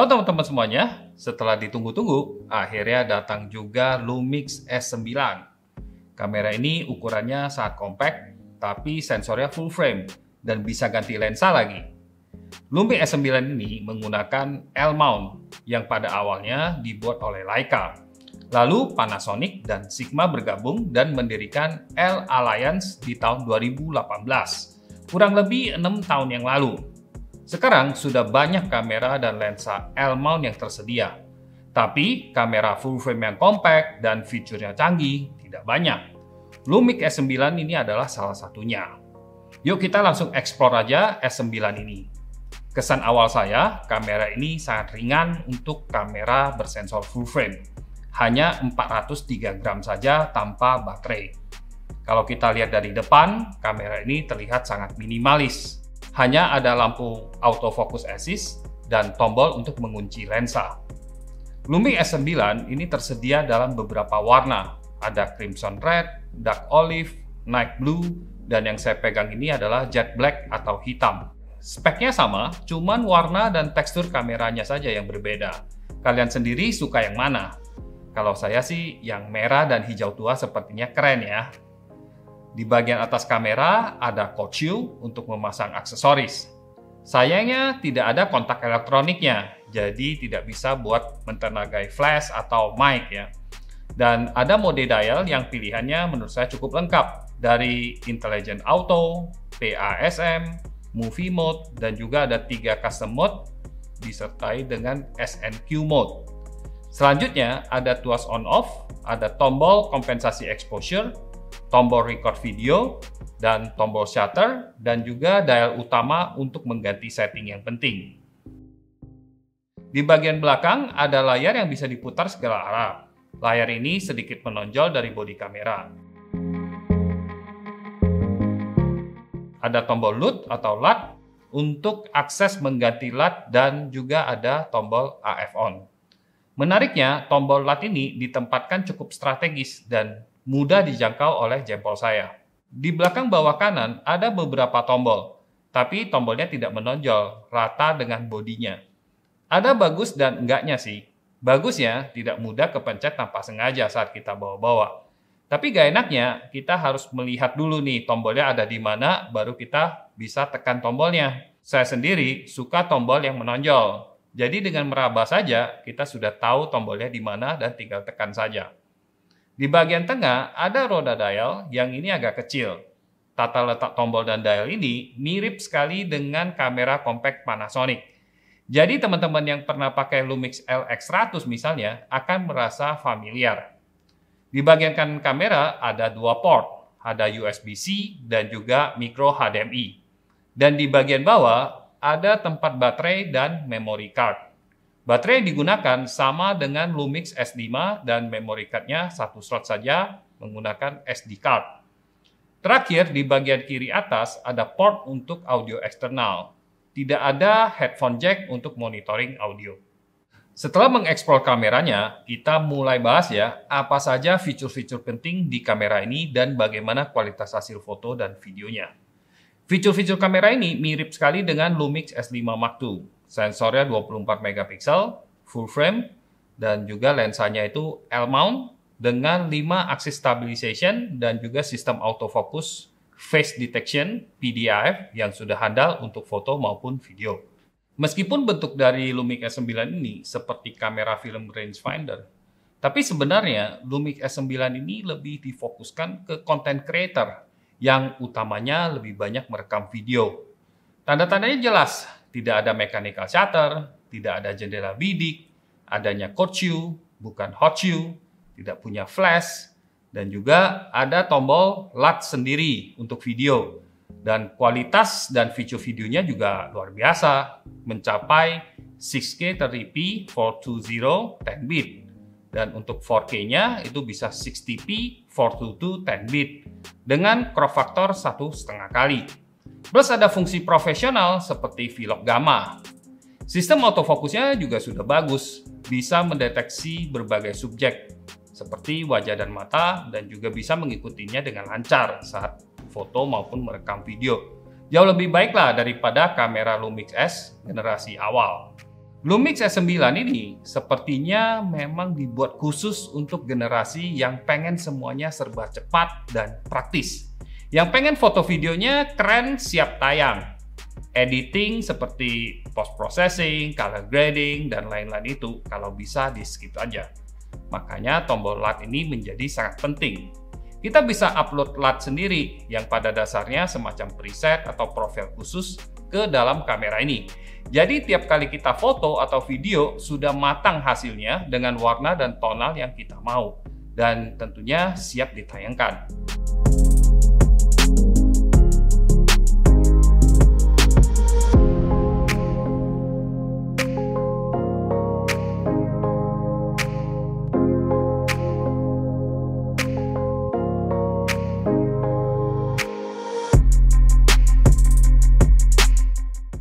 Halo teman-teman semuanya, setelah ditunggu-tunggu, akhirnya datang juga Lumix S9. Kamera ini ukurannya sangat compact, tapi sensornya full frame dan bisa ganti lensa lagi. Lumix S9 ini menggunakan L-mount yang pada awalnya dibuat oleh Leica. Lalu Panasonic dan Sigma bergabung dan mendirikan L Alliance di tahun 2018, kurang lebih enam tahun yang lalu. Sekarang sudah banyak kamera dan lensa L-mount yang tersedia. Tapi kamera full frame yang compact dan fiturnya canggih tidak banyak. Lumix S9 ini adalah salah satunya. Yuk kita langsung explore aja S9 ini. Kesan awal saya, kamera ini sangat ringan untuk kamera bersensor full frame. Hanya 403 gram saja tanpa baterai. Kalau kita lihat dari depan, kamera ini terlihat sangat minimalis hanya ada lampu autofocus assist dan tombol untuk mengunci lensa. Lumix S9 ini tersedia dalam beberapa warna. Ada crimson red, dark olive, night blue, dan yang saya pegang ini adalah jet black atau hitam. Speknya sama, cuman warna dan tekstur kameranya saja yang berbeda. Kalian sendiri suka yang mana? Kalau saya sih yang merah dan hijau tua sepertinya keren ya. Di bagian atas kamera ada kochiu untuk memasang aksesoris. Sayangnya tidak ada kontak elektroniknya, jadi tidak bisa buat mentenagai flash atau mic ya. Dan ada mode dial yang pilihannya menurut saya cukup lengkap dari Intelligent Auto, PASM, Movie Mode, dan juga ada tiga custom mode disertai dengan SNQ mode. Selanjutnya ada tuas on off, ada tombol kompensasi exposure, tombol record video, dan tombol shutter, dan juga dial utama untuk mengganti setting yang penting. Di bagian belakang ada layar yang bisa diputar segala arah. Layar ini sedikit menonjol dari bodi kamera. Ada tombol LUT atau LUT untuk akses mengganti LUT dan juga ada tombol AF on. Menariknya, tombol LUT ini ditempatkan cukup strategis dan mudah dijangkau oleh jempol saya. Di belakang bawah kanan ada beberapa tombol, tapi tombolnya tidak menonjol, rata dengan bodinya. Ada bagus dan enggaknya sih. Bagus ya, tidak mudah kepencet tanpa sengaja saat kita bawa-bawa. Tapi gak enaknya, kita harus melihat dulu nih tombolnya ada di mana, baru kita bisa tekan tombolnya. Saya sendiri suka tombol yang menonjol. Jadi dengan meraba saja, kita sudah tahu tombolnya di mana dan tinggal tekan saja. Di bagian tengah ada roda dial yang ini agak kecil. Tata letak tombol dan dial ini mirip sekali dengan kamera compact Panasonic. Jadi teman-teman yang pernah pakai Lumix LX100 misalnya akan merasa familiar. Di bagian kanan kamera ada dua port, ada USB-C dan juga micro HDMI. Dan di bagian bawah ada tempat baterai dan memory card. Baterai yang digunakan sama dengan Lumix S5 dan memory card-nya satu slot saja menggunakan SD card. Terakhir, di bagian kiri atas ada port untuk audio eksternal. Tidak ada headphone jack untuk monitoring audio. Setelah mengeksplor kameranya, kita mulai bahas ya apa saja fitur-fitur penting di kamera ini dan bagaimana kualitas hasil foto dan videonya. Fitur-fitur kamera ini mirip sekali dengan Lumix S5 Mark II sensornya 24 megapiksel, full frame, dan juga lensanya itu L-mount dengan 5 axis stabilization dan juga sistem autofocus face detection PDAF yang sudah handal untuk foto maupun video. Meskipun bentuk dari Lumix S9 ini seperti kamera film rangefinder, tapi sebenarnya Lumix S9 ini lebih difokuskan ke content creator yang utamanya lebih banyak merekam video. Tanda-tandanya jelas, tidak ada mechanical shutter, tidak ada jendela bidik, adanya shoe, bukan hot shoe, tidak punya flash, dan juga ada tombol LUT sendiri untuk video. Dan kualitas dan fitur videonya juga luar biasa, mencapai 6K 30p 420 10 bit. Dan untuk 4K-nya itu bisa 60p 422 10 bit dengan crop factor satu setengah kali. Plus ada fungsi profesional seperti vlog gamma. Sistem autofokusnya juga sudah bagus, bisa mendeteksi berbagai subjek seperti wajah dan mata dan juga bisa mengikutinya dengan lancar saat foto maupun merekam video. Jauh lebih baiklah daripada kamera Lumix S generasi awal. Lumix S9 ini sepertinya memang dibuat khusus untuk generasi yang pengen semuanya serba cepat dan praktis. Yang pengen foto videonya keren siap tayang. Editing seperti post processing, color grading, dan lain-lain itu kalau bisa di skip aja. Makanya tombol LUT ini menjadi sangat penting. Kita bisa upload LUT sendiri yang pada dasarnya semacam preset atau profil khusus ke dalam kamera ini jadi tiap kali kita foto atau video sudah matang hasilnya dengan warna dan tonal yang kita mau dan tentunya siap ditayangkan.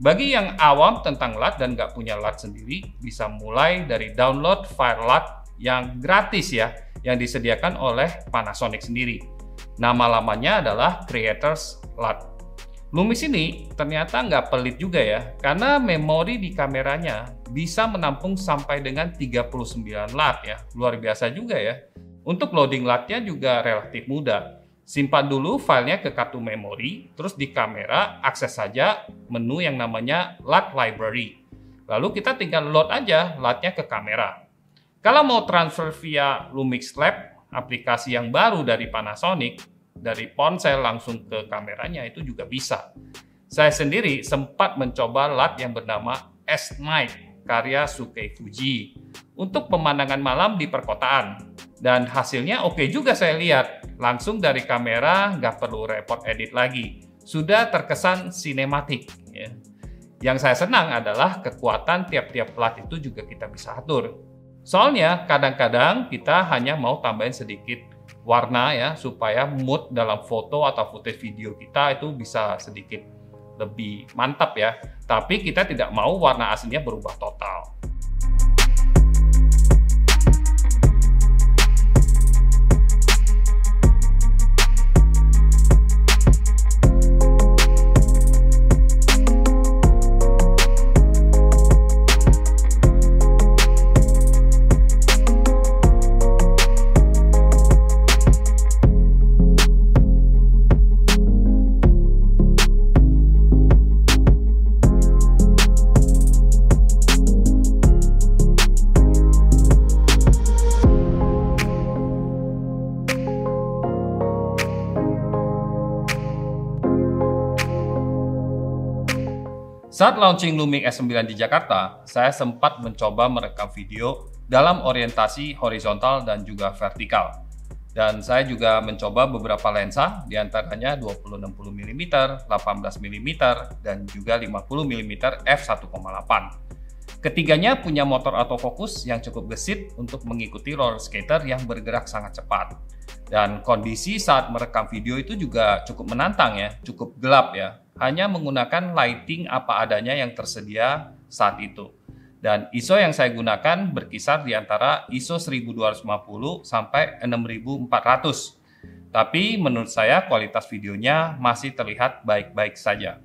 Bagi yang awam tentang LUT dan nggak punya LUT sendiri, bisa mulai dari download file LUT yang gratis ya, yang disediakan oleh Panasonic sendiri. Nama lamanya adalah Creators LUT. Lumix ini ternyata nggak pelit juga ya, karena memori di kameranya bisa menampung sampai dengan 39 LUT ya, luar biasa juga ya. Untuk loading LUT-nya juga relatif mudah, Simpan dulu filenya ke kartu memori, terus di kamera akses saja menu yang namanya LUT Library. Lalu kita tinggal load aja LUT-nya ke kamera. Kalau mau transfer via Lumix Lab, aplikasi yang baru dari Panasonic, dari ponsel langsung ke kameranya itu juga bisa. Saya sendiri sempat mencoba LUT yang bernama S-Night karya Sukei Fuji untuk pemandangan malam di perkotaan. Dan hasilnya oke juga saya lihat. Langsung dari kamera, nggak perlu repot edit lagi. Sudah terkesan sinematik. Ya. Yang saya senang adalah kekuatan tiap-tiap plat itu juga kita bisa atur. Soalnya kadang-kadang kita hanya mau tambahin sedikit warna ya supaya mood dalam foto atau footage video kita itu bisa sedikit lebih mantap ya. Tapi kita tidak mau warna aslinya berubah total. Launching Lumix S9 di Jakarta, saya sempat mencoba merekam video dalam orientasi horizontal dan juga vertikal. Dan saya juga mencoba beberapa lensa, di antaranya 20-60 mm, 18 mm, dan juga 50 mm f1.8. Ketiganya punya motor autofocus yang cukup gesit untuk mengikuti roller skater yang bergerak sangat cepat. Dan kondisi saat merekam video itu juga cukup menantang ya, cukup gelap ya, hanya menggunakan lighting apa adanya yang tersedia saat itu. Dan ISO yang saya gunakan berkisar di antara ISO 1250 sampai 6400. Tapi menurut saya kualitas videonya masih terlihat baik-baik saja.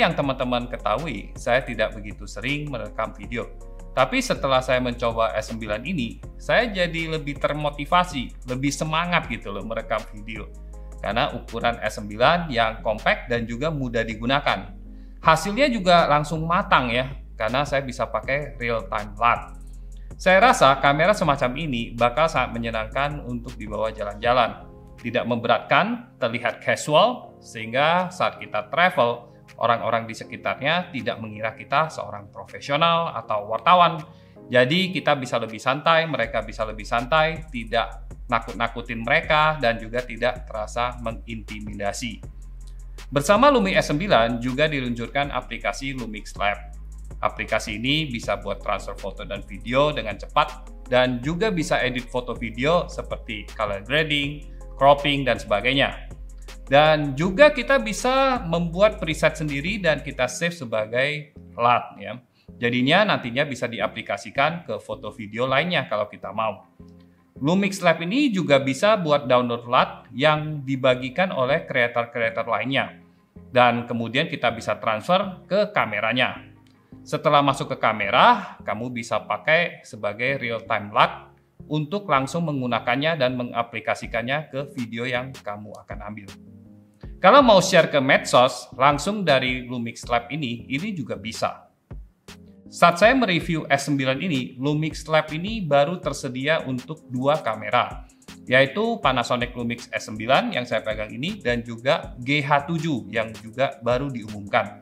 Yang teman-teman ketahui, saya tidak begitu sering merekam video. Tapi setelah saya mencoba S9 ini, saya jadi lebih termotivasi, lebih semangat gitu loh merekam video. Karena ukuran S9 yang compact dan juga mudah digunakan. Hasilnya juga langsung matang ya, karena saya bisa pakai real time LUT. Saya rasa kamera semacam ini bakal sangat menyenangkan untuk dibawa jalan-jalan. Tidak memberatkan, terlihat casual, sehingga saat kita travel, orang-orang di sekitarnya tidak mengira kita seorang profesional atau wartawan. Jadi kita bisa lebih santai, mereka bisa lebih santai, tidak nakut-nakutin mereka dan juga tidak terasa mengintimidasi. Bersama Lumix S9 juga diluncurkan aplikasi Lumix Lab. Aplikasi ini bisa buat transfer foto dan video dengan cepat dan juga bisa edit foto video seperti color grading, cropping, dan sebagainya. Dan juga kita bisa membuat preset sendiri dan kita save sebagai LUT ya. Jadinya nantinya bisa diaplikasikan ke foto video lainnya kalau kita mau. Lumix Lab ini juga bisa buat download LUT yang dibagikan oleh kreator-kreator lainnya. Dan kemudian kita bisa transfer ke kameranya. Setelah masuk ke kamera, kamu bisa pakai sebagai real-time LUT untuk langsung menggunakannya dan mengaplikasikannya ke video yang kamu akan ambil. Kalau mau share ke medsos, langsung dari Lumix Lab ini, ini juga bisa. Saat saya mereview S9 ini, Lumix Lab ini baru tersedia untuk dua kamera, yaitu Panasonic Lumix S9 yang saya pegang ini dan juga GH7 yang juga baru diumumkan.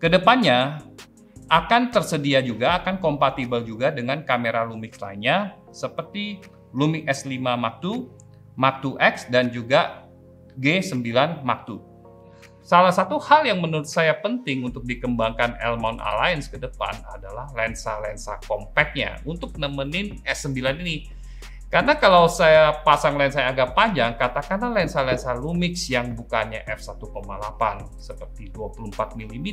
Ke depannya akan tersedia juga, akan kompatibel juga dengan kamera Lumix lainnya seperti Lumix S5 Mark II, Mark II X dan juga G9 Mark. Salah satu hal yang menurut saya penting untuk dikembangkan Elmont Alliance ke depan adalah lensa-lensa kompaknya untuk nemenin S9 ini. Karena kalau saya pasang lensa yang agak panjang, katakanlah lensa-lensa Lumix yang bukannya f1.8 seperti 24 mm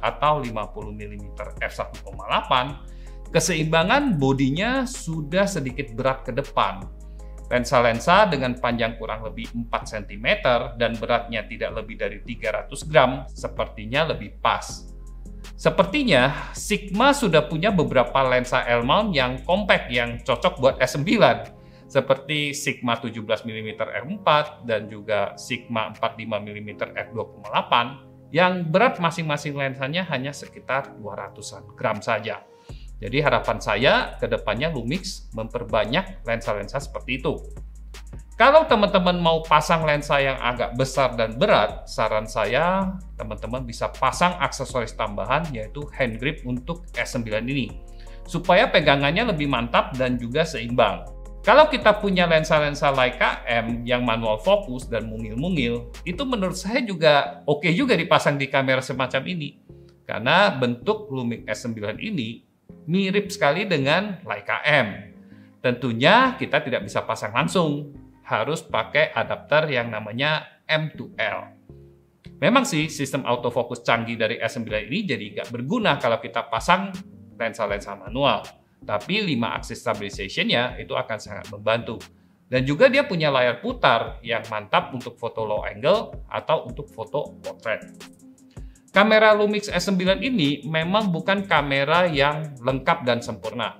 atau 50 mm f1.8, keseimbangan bodinya sudah sedikit berat ke depan Lensa-lensa dengan panjang kurang lebih 4 cm dan beratnya tidak lebih dari 300 gram sepertinya lebih pas. Sepertinya Sigma sudah punya beberapa lensa L mount yang compact yang cocok buat S9 seperti Sigma 17mm f4 dan juga Sigma 45mm f2.8 yang berat masing-masing lensanya hanya sekitar 200-an gram saja. Jadi harapan saya ke depannya Lumix memperbanyak lensa-lensa seperti itu. Kalau teman-teman mau pasang lensa yang agak besar dan berat, saran saya teman-teman bisa pasang aksesoris tambahan yaitu hand grip untuk S9 ini. Supaya pegangannya lebih mantap dan juga seimbang. Kalau kita punya lensa-lensa Leica M yang manual fokus dan mungil-mungil, itu menurut saya juga oke juga dipasang di kamera semacam ini. Karena bentuk Lumix S9 ini mirip sekali dengan Leica M. Tentunya kita tidak bisa pasang langsung, harus pakai adapter yang namanya M2L. Memang sih sistem autofocus canggih dari S9 ini jadi nggak berguna kalau kita pasang lensa-lensa manual. Tapi 5 axis stabilization-nya itu akan sangat membantu. Dan juga dia punya layar putar yang mantap untuk foto low angle atau untuk foto portrait. Kamera Lumix S9 ini memang bukan kamera yang lengkap dan sempurna.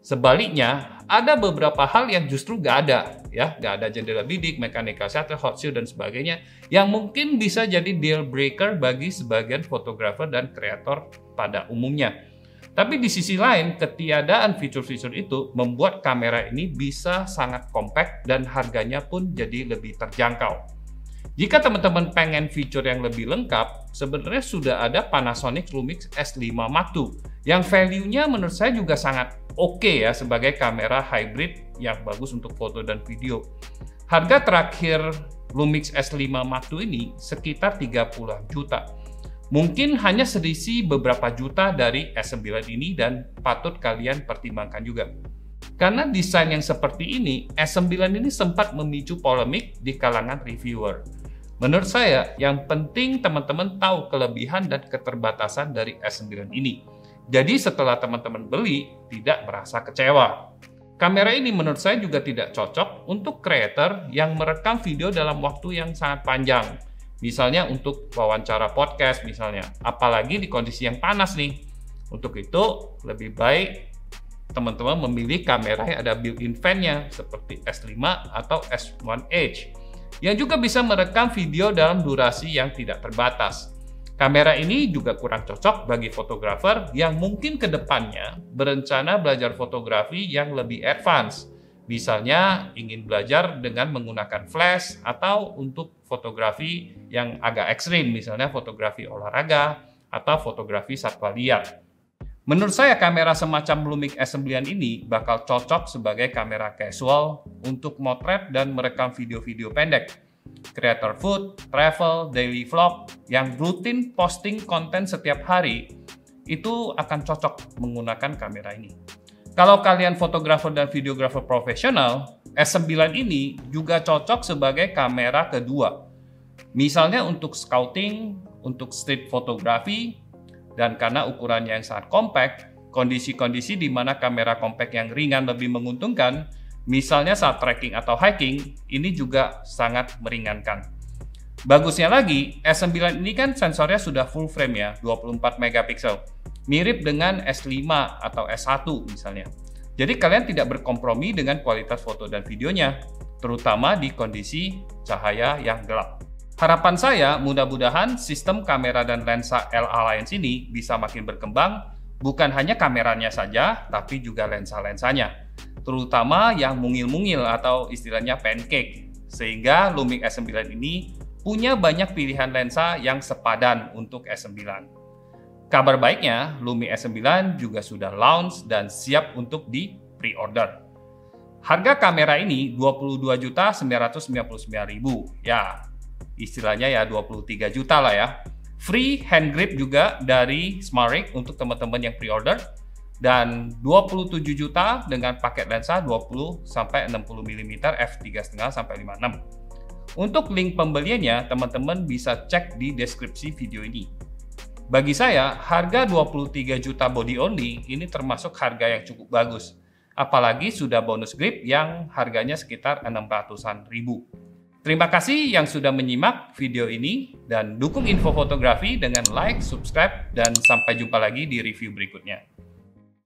Sebaliknya, ada beberapa hal yang justru nggak ada, ya, nggak ada jendela bidik, mechanical shutter, hot shoe dan sebagainya, yang mungkin bisa jadi deal breaker bagi sebagian fotografer dan kreator pada umumnya. Tapi di sisi lain, ketiadaan fitur-fitur itu membuat kamera ini bisa sangat compact dan harganya pun jadi lebih terjangkau. Jika teman-teman pengen fitur yang lebih lengkap, sebenarnya sudah ada Panasonic Lumix S5 Mark II yang value-nya menurut saya juga sangat oke okay ya sebagai kamera hybrid yang bagus untuk foto dan video. Harga terakhir Lumix S5 Mark II ini sekitar 30 juta. Mungkin hanya sedisi beberapa juta dari S9 ini dan patut kalian pertimbangkan juga. Karena desain yang seperti ini, S9 ini sempat memicu polemik di kalangan reviewer. Menurut saya, yang penting teman-teman tahu kelebihan dan keterbatasan dari S9 ini. Jadi setelah teman-teman beli, tidak merasa kecewa. Kamera ini menurut saya juga tidak cocok untuk creator yang merekam video dalam waktu yang sangat panjang. Misalnya untuk wawancara podcast misalnya, apalagi di kondisi yang panas nih. Untuk itu, lebih baik teman-teman memilih kamera yang ada built-in fan-nya seperti S5 atau S1H yang juga bisa merekam video dalam durasi yang tidak terbatas. Kamera ini juga kurang cocok bagi fotografer yang mungkin ke depannya berencana belajar fotografi yang lebih advance. Misalnya ingin belajar dengan menggunakan flash atau untuk fotografi yang agak ekstrim, misalnya fotografi olahraga atau fotografi satwa liar. Menurut saya kamera semacam Lumix S9 ini bakal cocok sebagai kamera casual untuk motret dan merekam video-video pendek. Creator food, travel, daily vlog yang rutin posting konten setiap hari itu akan cocok menggunakan kamera ini. Kalau kalian fotografer dan videografer profesional, S9 ini juga cocok sebagai kamera kedua. Misalnya untuk scouting, untuk street fotografi, dan karena ukurannya yang sangat compact, kondisi-kondisi di mana kamera compact yang ringan lebih menguntungkan, misalnya saat trekking atau hiking, ini juga sangat meringankan. Bagusnya lagi, S9 ini kan sensornya sudah full frame ya, 24 megapiksel mirip dengan S5 atau S1 misalnya. Jadi kalian tidak berkompromi dengan kualitas foto dan videonya, terutama di kondisi cahaya yang gelap. Harapan saya mudah-mudahan sistem kamera dan lensa L Alliance ini bisa makin berkembang, bukan hanya kameranya saja, tapi juga lensa-lensanya. Terutama yang mungil-mungil atau istilahnya pancake, sehingga Lumix S9 ini punya banyak pilihan lensa yang sepadan untuk S9. Kabar baiknya, Lumi S9 juga sudah launch dan siap untuk di pre-order. Harga kamera ini 22.999.000. Ya, istilahnya ya 23 juta lah ya. Free hand grip juga dari Smartrig untuk teman-teman yang pre-order dan 27 juta dengan paket lensa 20 sampai 60 mm f3.5 sampai 56. Untuk link pembeliannya teman-teman bisa cek di deskripsi video ini. Bagi saya, harga 23 juta body only ini termasuk harga yang cukup bagus. Apalagi sudah bonus grip yang harganya sekitar 600-an ribu. Terima kasih yang sudah menyimak video ini dan dukung info fotografi dengan like, subscribe, dan sampai jumpa lagi di review berikutnya.